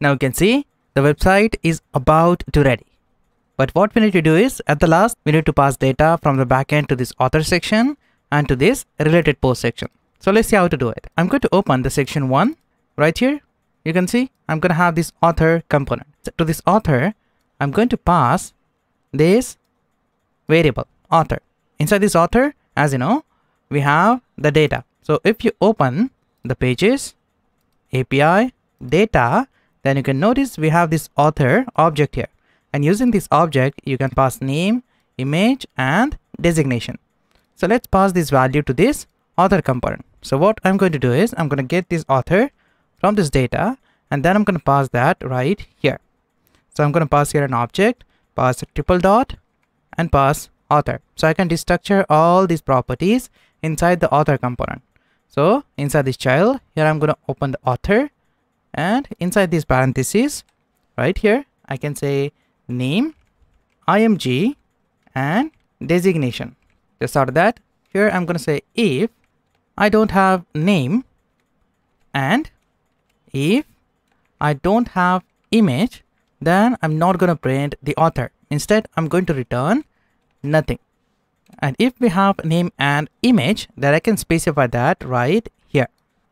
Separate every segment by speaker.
Speaker 1: Now you can see the website is about to ready. But what we need to do is at the last, we need to pass data from the backend to this author section and to this related post section. So let's see how to do it. I'm going to open the section one right here. You can see I'm going to have this author component. So to this author, I'm going to pass this variable author. Inside this author, as you know, we have the data. So if you open the pages, API, data, then you can notice we have this author object here. And using this object, you can pass name, image, and designation. So let's pass this value to this author component. So what I'm going to do is I'm going to get this author from this data and then I'm going to pass that right here. So I'm going to pass here an object, pass a triple dot and pass author. So I can destructure all these properties inside the author component. So inside this child, here I'm going to open the author and inside these parentheses right here, I can say name, img and designation. Just out of that, here I'm going to say if I don't have name and if I don't have image, then I'm not going to print the author. Instead, I'm going to return nothing. And if we have name and image, then I can specify that right here.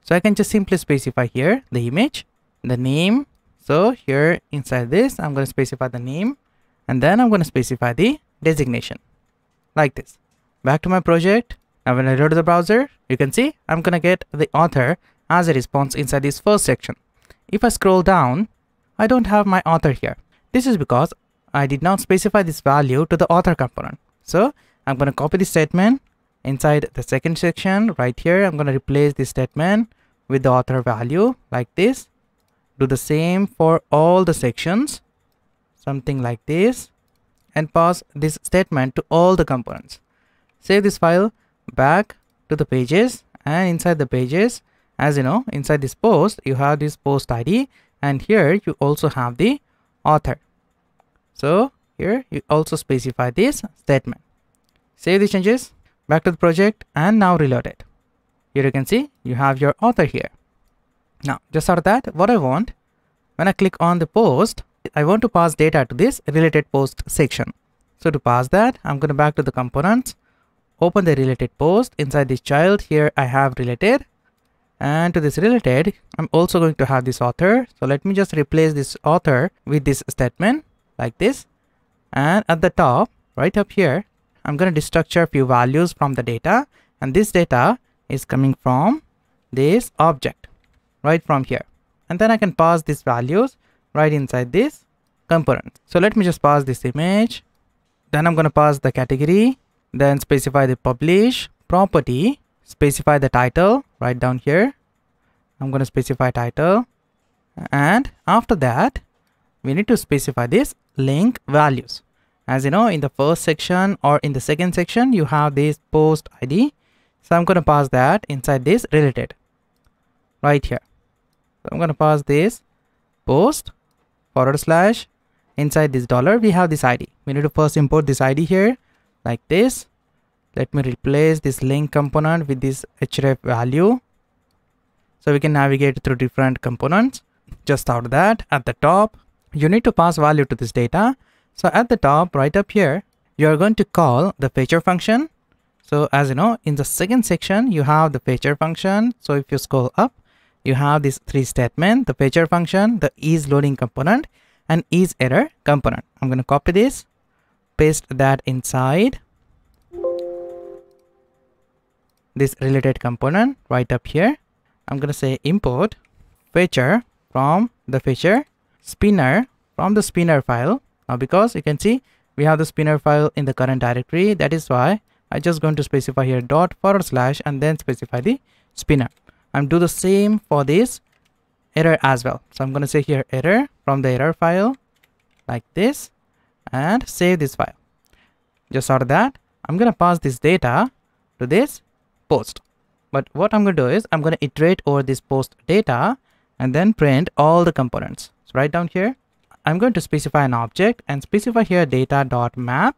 Speaker 1: So I can just simply specify here the image, the name. So here inside this, I'm going to specify the name and then I'm going to specify the designation like this. Back to my project. Now when I go to the browser, you can see I'm going to get the author as a response inside this first section. If I scroll down, I don't have my author here. This is because I did not specify this value to the author component. So I'm going to copy this statement inside the second section right here. I'm going to replace this statement with the author value like this. Do the same for all the sections, something like this and pass this statement to all the components. Save this file back to the pages and inside the pages as you know inside this post you have this post id and here you also have the author so here you also specify this statement save the changes back to the project and now reload it here you can see you have your author here. Now just out of that what i want when i click on the post i want to pass data to this related post section. So to pass that i'm going to back to the components open the related post. Inside this child here i have related. And to this related i'm also going to have this author. So let me just replace this author with this statement like this. And at the top right up here i'm going to destructure a few values from the data. And this data is coming from this object right from here. And then i can pass these values right inside this component. So let me just pass this image. Then i'm going to pass the category then specify the publish property specify the title right down here. I'm going to specify title. And after that we need to specify this link values. As you know in the first section or in the second section you have this post id so i'm going to pass that inside this related right here. So i'm going to pass this post forward slash inside this dollar. We have this id we need to first import this id here like this. Let me replace this link component with this href value. So we can navigate through different components. Just out of that at the top you need to pass value to this data. So at the top right up here you are going to call the fetcher function so as you know in the second section you have the fetcher function so if you scroll up you have this three statements, the fetcher function the is loading component and is error component i'm going to copy this paste that inside this related component right up here. I'm going to say import fetcher from the fetcher spinner from the spinner file. Now because you can see we have the spinner file in the current directory that is why I just going to specify here dot forward slash and then specify the spinner. I'm do the same for this error as well. So I'm going to say here error from the error file like this and save this file. Just out of that, I'm going to pass this data to this post. But what I'm going to do is I'm going to iterate over this post data and then print all the components. So right down here, I'm going to specify an object and specify here data.map.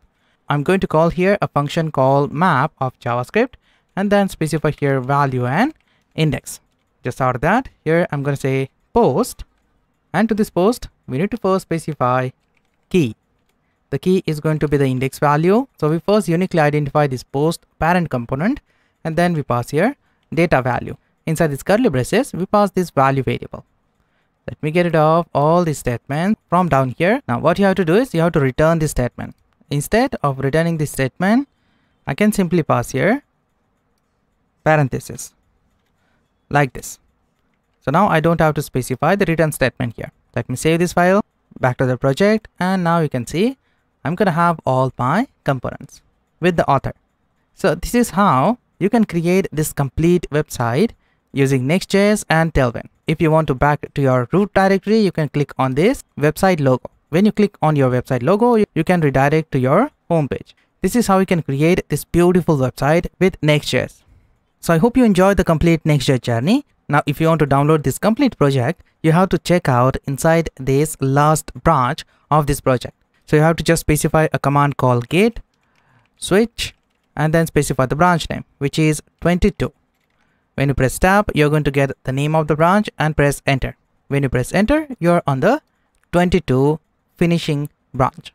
Speaker 1: I'm going to call here a function called map of JavaScript and then specify here value and index. Just out of that, here I'm going to say post And to this post, we need to first specify key. The key is going to be the index value. So we first uniquely identify this post parent component and then we pass here data value. Inside this curly braces, we pass this value variable. Let me get rid of all these statements from down here. Now what you have to do is you have to return this statement. Instead of returning this statement, I can simply pass here parenthesis like this. So now I don't have to specify the return statement here. Let me save this file back to the project and now you can see I'm gonna have all my components with the author. So this is how you can create this complete website using Next.js and Tailwind. If you want to back to your root directory, you can click on this website logo. When you click on your website logo, you can redirect to your homepage. This is how you can create this beautiful website with Next.js. So I hope you enjoyed the complete Next.js journey. Now, if you want to download this complete project, you have to check out inside this last branch of this project. So you have to just specify a command called git switch and then specify the branch name, which is 22. When you press tab, you're going to get the name of the branch and press enter. When you press enter, you're on the 22 finishing branch.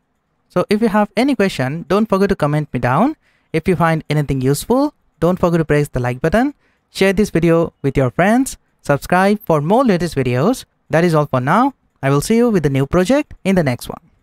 Speaker 1: So if you have any question, don't forget to comment me down. If you find anything useful, don't forget to press the like button, share this video with your friends, subscribe for more latest videos. That is all for now. I will see you with the new project in the next one.